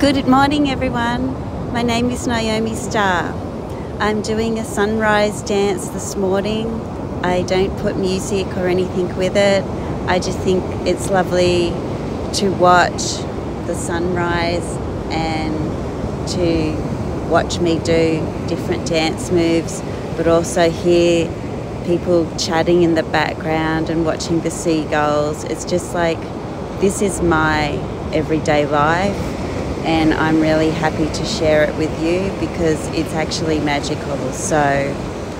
Good morning, everyone. My name is Naomi Star. I'm doing a sunrise dance this morning. I don't put music or anything with it. I just think it's lovely to watch the sunrise and to watch me do different dance moves, but also hear people chatting in the background and watching the seagulls. It's just like this is my everyday life and I'm really happy to share it with you because it's actually magical. So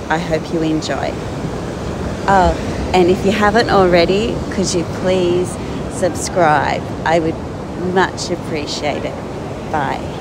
I hope you enjoy. Oh, and if you haven't already, could you please subscribe? I would much appreciate it. Bye.